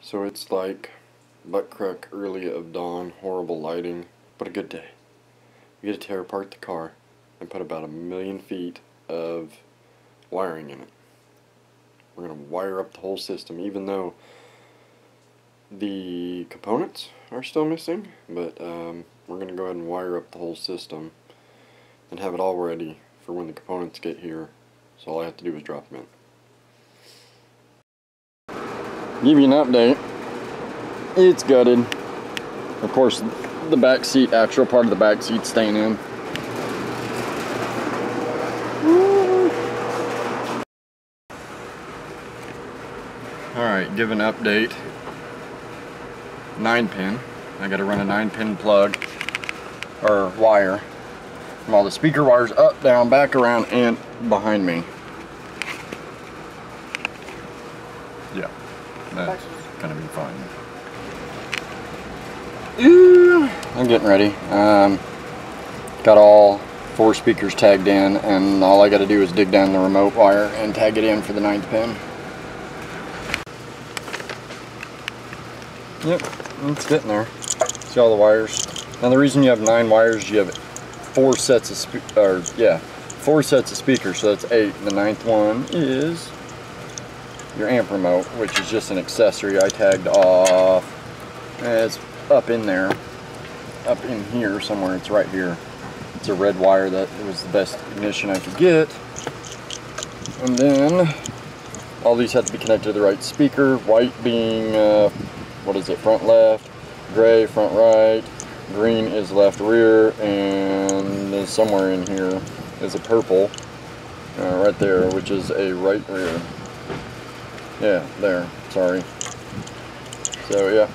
So it's like butt crack early of dawn, horrible lighting, but a good day. We get to tear apart the car and put about a million feet of wiring in it. We're going to wire up the whole system, even though the components are still missing, but um, we're going to go ahead and wire up the whole system and have it all ready for when the components get here. So all I have to do is drop them in. Give you an update. It's gutted. Of course, the back seat, actual part of the back seat staying in. Alright, give an update. 9 pin. I gotta run a 9 pin plug or wire from all the speaker wires up, down, back around, and behind me. That's gonna be fun. I'm getting ready. Um, got all four speakers tagged in and all I got to do is dig down the remote wire and tag it in for the ninth pin. Yep, it's getting there. See all the wires. Now the reason you have nine wires, you have four sets of or yeah, four sets of speakers, so that's eight. The ninth one is your amp remote, which is just an accessory I tagged off. It's up in there, up in here somewhere. It's right here. It's a red wire that was the best ignition I could get. And then all these have to be connected to the right speaker. White being, uh, what is it, front left, gray front right, green is left rear, and somewhere in here is a purple uh, right there, which is a right rear. Yeah, there, sorry. So yeah,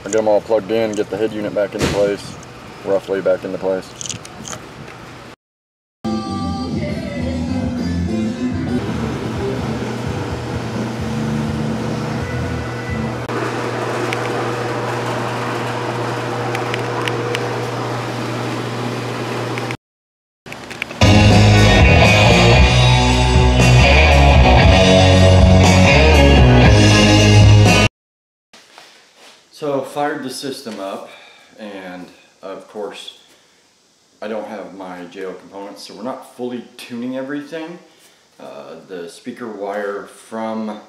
I get them all plugged in, get the head unit back into place, roughly back into place. So fired the system up and of course I don't have my JL components so we're not fully tuning everything. Uh, the speaker wire from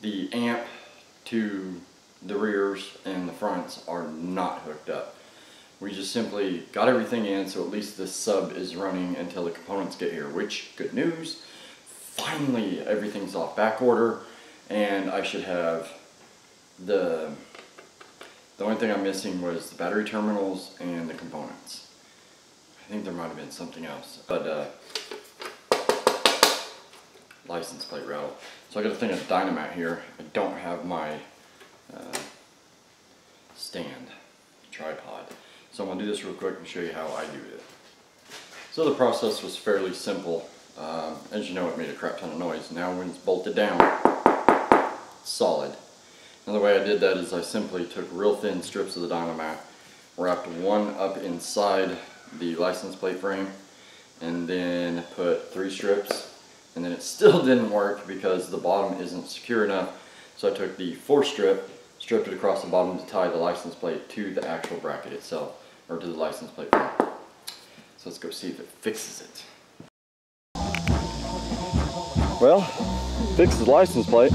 the amp to the rears and the fronts are not hooked up. We just simply got everything in so at least the sub is running until the components get here which good news finally everything's off back order and I should have the the only thing I'm missing was the battery terminals and the components. I think there might have been something else, but uh, license plate rattle. So I got a thing of Dynamat here. I don't have my uh, stand, tripod. So I'm to do this real quick and show you how I do it. So the process was fairly simple. Um, as you know, it made a crap ton of noise. Now when it's bolted down, solid. Another way I did that is I simply took real thin strips of the Dynamat, wrapped one up inside the license plate frame, and then put three strips, and then it still didn't work because the bottom isn't secure enough. So I took the four strip, stripped it across the bottom to tie the license plate to the actual bracket itself, or to the license plate frame. So let's go see if it fixes it. Well, fixes the license plate.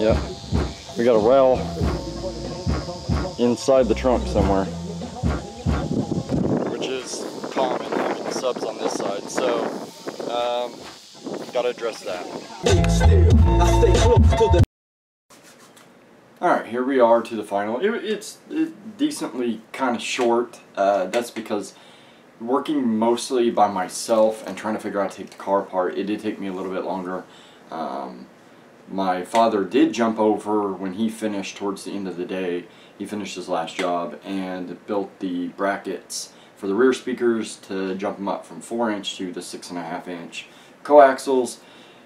Yeah, we got a well inside the trunk somewhere, which is common having subs on this side. So, um, got to address that. Alright, here we are to the final. It, it's it decently kind of short. Uh, that's because working mostly by myself and trying to figure out how to take the car apart, it did take me a little bit longer. Um, my father did jump over when he finished towards the end of the day. He finished his last job and built the brackets for the rear speakers to jump them up from 4 inch to the 6.5 inch coaxials.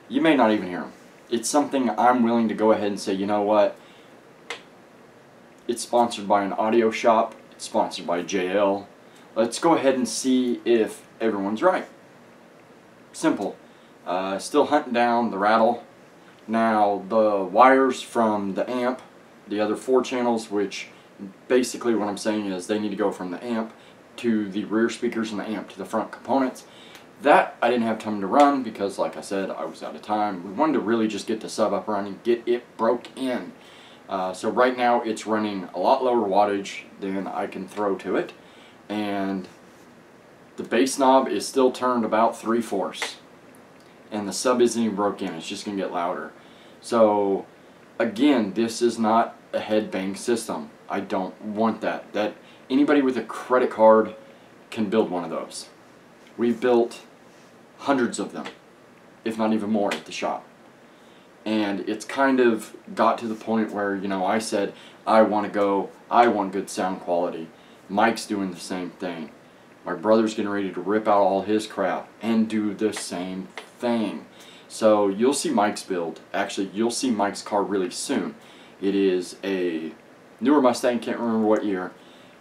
You may not even hear them. It's something I'm willing to go ahead and say, you know what? It's sponsored by an audio shop. It's sponsored by JL. let's go ahead and see if everyone's right. Simple. Uh, still hunting down the rattle. Now the wires from the amp, the other four channels, which basically what I'm saying is they need to go from the amp to the rear speakers and the amp to the front components. That I didn't have time to run because like I said I was out of time. We wanted to really just get the sub up running, get it broke in. Uh, so right now it's running a lot lower wattage than I can throw to it and the bass knob is still turned about 3 fourths and the sub isn't even broken it's just gonna get louder. So again this is not a headbang system. I don't want that. That anybody with a credit card can build one of those. We've built hundreds of them if not even more at the shop. And it's kind of got to the point where you know I said I want to go I want good sound quality. Mike's doing the same thing. My brother's getting ready to rip out all his crap and do the same thing so you'll see Mike's build actually you'll see Mike's car really soon it is a newer Mustang can't remember what year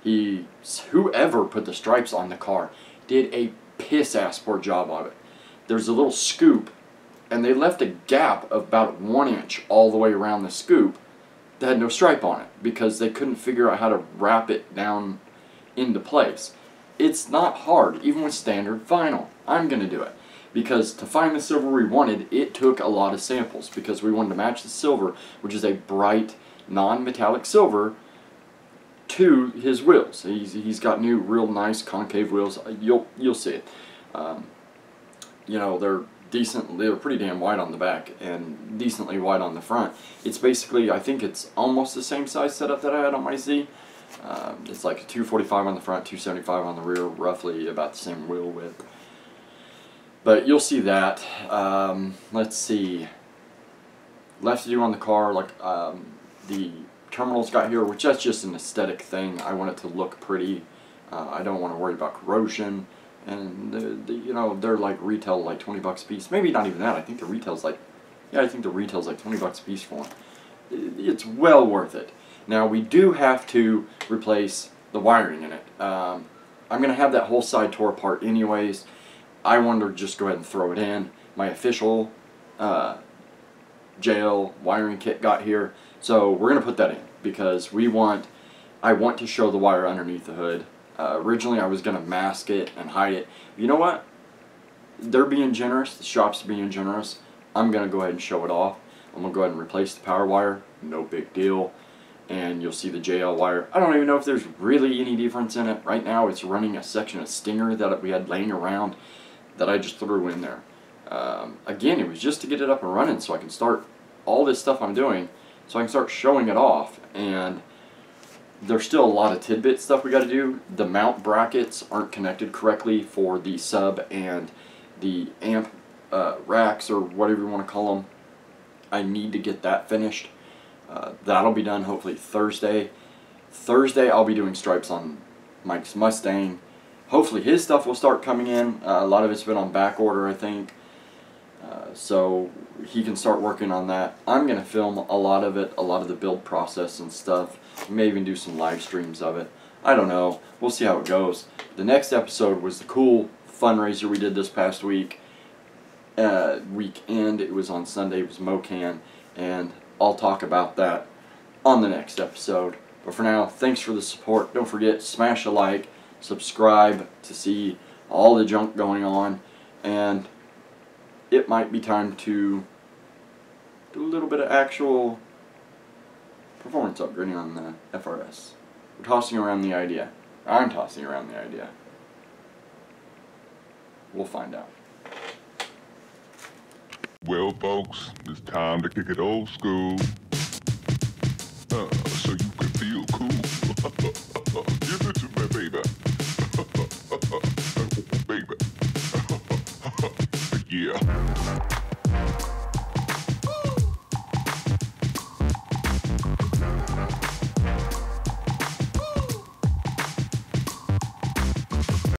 he whoever put the stripes on the car did a piss ass poor job of it there's a little scoop and they left a gap of about one inch all the way around the scoop that had no stripe on it because they couldn't figure out how to wrap it down into place. It's not hard, even with standard vinyl. I'm going to do it. Because to find the silver we wanted, it took a lot of samples because we wanted to match the silver, which is a bright, non-metallic silver, to his wheels. He's, he's got new, real nice concave wheels. You'll, you'll see it. Um, you know, they're decent, they're pretty damn wide on the back and decently wide on the front. It's basically, I think it's almost the same size setup that I had on my Z. Um, it's like 245 on the front, 275 on the rear, roughly about the same wheel width. But you'll see that. Um, let's see. Left to do on the car, like um, the terminals got here, which that's just an aesthetic thing. I want it to look pretty. Uh, I don't want to worry about corrosion and the, the, you know they're like retail like 20 bucks a piece maybe not even that I think the retail's like yeah I think the retail's like 20 bucks a piece for them it's well worth it now we do have to replace the wiring in it um, I'm gonna have that whole side tore apart anyways I wanted to just go ahead and throw it in my official uh, JL wiring kit got here so we're gonna put that in because we want I want to show the wire underneath the hood uh, originally I was going to mask it and hide it. You know what? They're being generous. The shop's being generous. I'm going to go ahead and show it off. I'm going to go ahead and replace the power wire. No big deal. And you'll see the JL wire. I don't even know if there's really any difference in it. Right now it's running a section of Stinger that we had laying around that I just threw in there. Um, again, it was just to get it up and running so I can start all this stuff I'm doing so I can start showing it off. And there's still a lot of tidbit stuff we got to do. The mount brackets aren't connected correctly for the sub and the amp uh, racks or whatever you want to call them. I need to get that finished. Uh, that'll be done hopefully Thursday. Thursday I'll be doing stripes on Mike's Mustang. Hopefully his stuff will start coming in. Uh, a lot of it's been on back order I think. Uh, so he can start working on that. I'm going to film a lot of it, a lot of the build process and stuff. may even do some live streams of it. I don't know. We'll see how it goes. The next episode was the cool fundraiser we did this past week. Uh, weekend. It was on Sunday. It was MoCan. And I'll talk about that on the next episode. But for now, thanks for the support. Don't forget, smash a like, subscribe to see all the junk going on. And it might be time to do a little bit of actual performance upgrading on the FRS. We're tossing around the idea. I'm tossing around the idea. We'll find out. Well, folks, it's time to kick it old school. Uh, so you can feel cool.